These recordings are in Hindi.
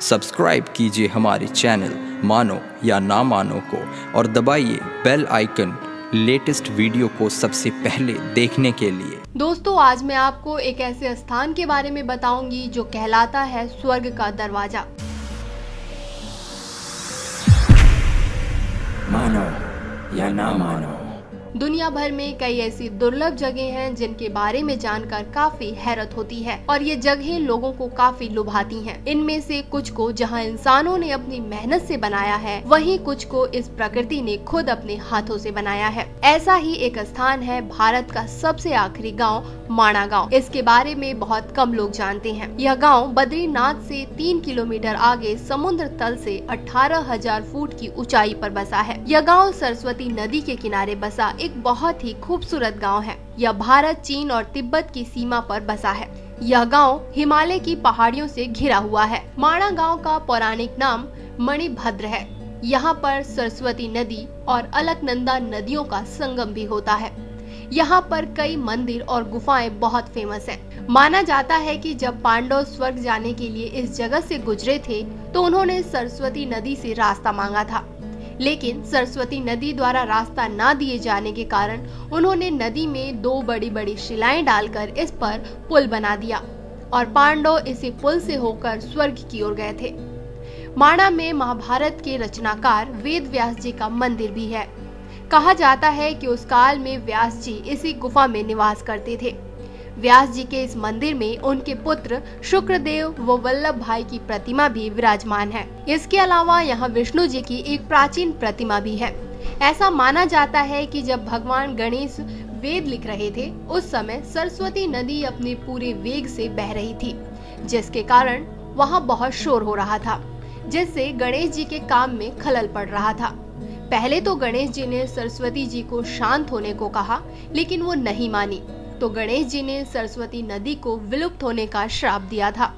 सब्सक्राइब कीजिए हमारे चैनल मानो या ना मानो को और दबाइए बेल आइकन लेटेस्ट वीडियो को सबसे पहले देखने के लिए। दोस्तों आज मैं आपको एक ऐसे स्थान के बारे में बताऊँगी जो कहलाता है स्वर्ग का दरवाज़ा। मानो या ना मानो दुनिया भर में कई ऐसी दुर्लभ जगह हैं जिनके बारे में जानकर काफ़ी हैरत होती है और ये जगह लोगों को काफ़ी लुभाती हैं। इनमें से कुछ को जहाँ इंसानों ने अपनी मेहनत से बनाया है, वहीं कुछ को इस प्रकृति ने खुद अपने हाथों से बनाया है ऐसा ही एक स्थान है भारत का सबसे आखिरी गाँव माणा गाँव इसके बारे में बहुत कम लोग जानते हैं। यह गाँव बद्रीनाथ से तीन किलोमीटर आगे समुद्र तल से अठारह हज़ार फुट की ऊंचाई पर बसा है। यह गाँव सरस्वती नदी के किनारे बसा एक बहुत ही खूबसूरत गाँव है। यह भारत, चीन और तिब्बत की सीमा पर बसा है। यह गाँव हिमालय की पहाड़ियों से घिरा हुआ है। माणा गाँव का पौराणिक नाम मणिभद्र है। यहाँ पर सरस्वती नदी और अलकनंदा नदियों का संगम भी होता है। यहाँ पर कई मंदिर और गुफाएँ बहुत फ़ेमस हैं। माना जाता है कि जब पांडव स्वर्ग जाने के लिए इस जगह से गुजरे थे तो उन्होंने सरस्वती नदी से रास्ता मांगा था। लेकिन सरस्वती नदी द्वारा रास्ता न दिए जाने के कारण उन्होंने नदी में दो बड़ी बड़ी शिलाएँ डालकर इस पर पुल बना दिया और पांडव इसी पुल से होकर स्वर्ग की ओर गए थे। माणा में महाभारत के रचनाकार वेद व्यास जी का मंदिर भी है। कहा जाता है कि उस काल में व्यास जी इसी गुफा में निवास करते थे। व्यास जी के इस मंदिर में उनके पुत्र शुक्रदेव व वल्लभ भाई की प्रतिमा भी विराजमान है। इसके अलावा यहाँ विष्णु जी की एक प्राचीन प्रतिमा भी है। ऐसा माना जाता है कि जब भगवान गणेश वेद लिख रहे थे, उस समय सरस्वती नदी अपने पूरे वेग से बह रही थी, जिसके कारण वहाँ बहुत शोर हो रहा था, जिससे गणेश जी के काम में खलल पड़ रहा था। पहले तो गणेश जी ने सरस्वती जी को शांत होने को कहा, लेकिन वो नहीं मानी। तो गणेश जी ने सरस्वती नदी को विलुप्त होने का श्राप दिया था।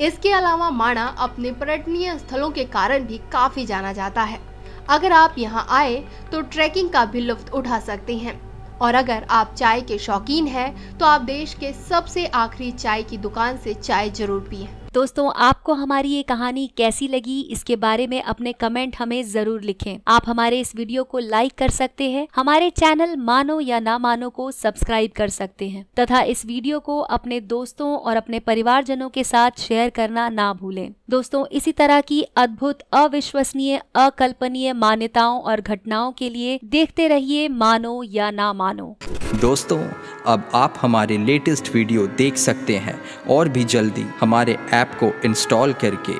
इसके अलावा माणा अपने पर्यटनीय स्थलों के कारण भी काफ़ी जाना जाता है। अगर आप यहाँ आए तो ट्रैकिंग का भी लुफ्त उठा सकते हैं। और अगर आप चाय के शौकीन हैं तो आप देश के सबसे आखिरी चाय की दुकान से चाय ज़रूर पिए। दोस्तों, आपको हमारी ये कहानी कैसी लगी, इसके बारे में अपने कमेंट हमें ज़रूर लिखें। आप हमारे इस वीडियो को लाइक कर सकते हैं, हमारे चैनल मानो या ना मानो को सब्सक्राइब कर सकते हैं, तथा इस वीडियो को अपने दोस्तों और अपने परिवारजनों के साथ शेयर करना ना भूलें। दोस्तों, इसी तरह की अद्भुत, अविश्वसनीय, अकल्पनीय मान्यताओं और घटनाओं के लिए देखते रहिए मानो या ना मानो। दोस्तों, अब आप हमारे लेटेस्ट वीडियो देख सकते हैं और भी जल्दी हमारे ऐप को इंस्टॉल करके।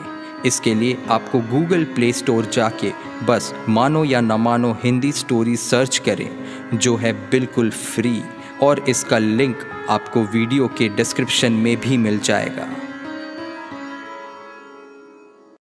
इसके लिए आपको गूगल प्ले स्टोर जाके बस मानो या न मानो हिंदी स्टोरी सर्च करें, जो है बिल्कुल फ्री और इसका लिंक आपको वीडियो के डिस्क्रिप्शन में भी मिल जाएगा।